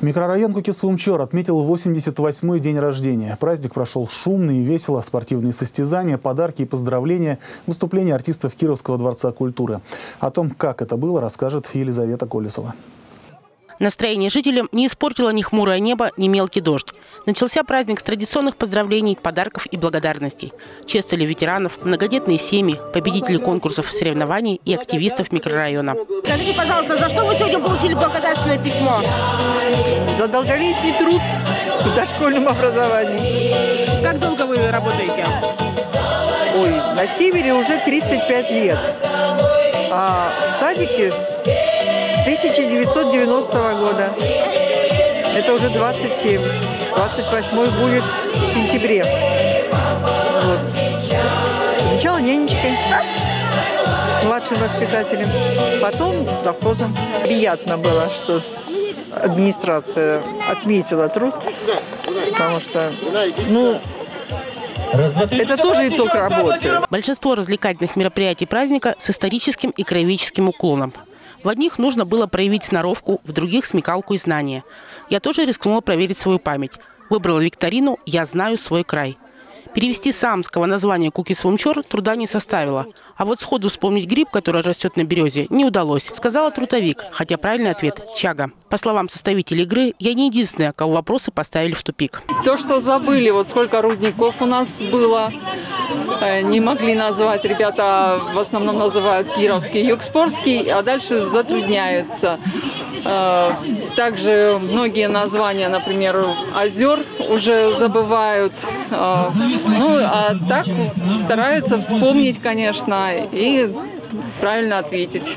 Микрорайон Кукисвумчор отметил 88-й день рождения. Праздник прошел шумно и весело. Спортивные состязания, подарки и поздравления, выступления артистов Кировского дворца культуры. О том, как это было, расскажет Елизавета Колесова. Настроение жителям не испортило ни хмурое небо, ни мелкий дождь. Начался праздник с традиционных поздравлений, подарков и благодарностей. Чествовали ветеранов, многодетные семьи, победителей конкурсов, соревнований и активистов микрорайона. Скажите, пожалуйста, за что вы сегодня получили благодарственное письмо? За долголетний труд в дошкольном образовании. Как долго вы работаете? Ой, на севере уже 35 лет. А в садике с 1990 года. Это уже 27. 28 будет в сентябре. Вот. Сначала нянечкой, младшим воспитателем, потом завхозом. Приятно было, что администрация отметила труд, потому что, ну, это тоже итог работы. Большинство развлекательных мероприятий праздника с историческим и краеведческим уклоном. В одних нужно было проявить сноровку, в других – смекалку и знания. Я тоже рискнула проверить свою память. Выбрала викторину «Я знаю свой край». Перевести самского названия куки-свумчор труда не составило. А вот сходу вспомнить гриб, который растет на березе, не удалось. Сказала трутовик, хотя правильный ответ – чага. По словам составителей игры, я не единственная, кого вопросы поставили в тупик. То, что забыли, вот сколько рудников у нас было, э, не могли назвать. Ребята в основном называют Кировский, Югспорский, а дальше затрудняются. Э, также многие названия, например, озер уже забывают. Ну, а так стараются вспомнить, конечно, и правильно ответить.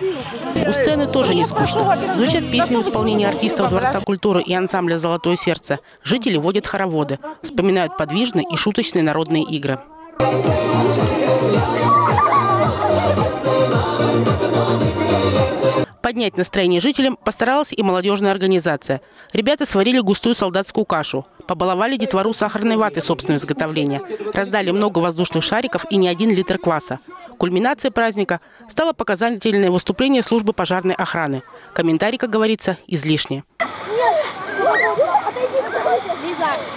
У сцены тоже не скучно. Звучат песни в исполнении артистов Дворца культуры и ансамбля «Золотое сердце». Жители водят хороводы, вспоминают подвижные и шуточные народные игры. Поднять настроение жителям постаралась и молодежная организация. Ребята сварили густую солдатскую кашу, побаловали детвору сахарной ваты собственного изготовления, раздали много воздушных шариков и не один литр кваса. Кульминацией праздника стало показательное выступление службы пожарной охраны. Комментарий, как говорится, излишний. Нет, нет, отойди, отойди, отойди.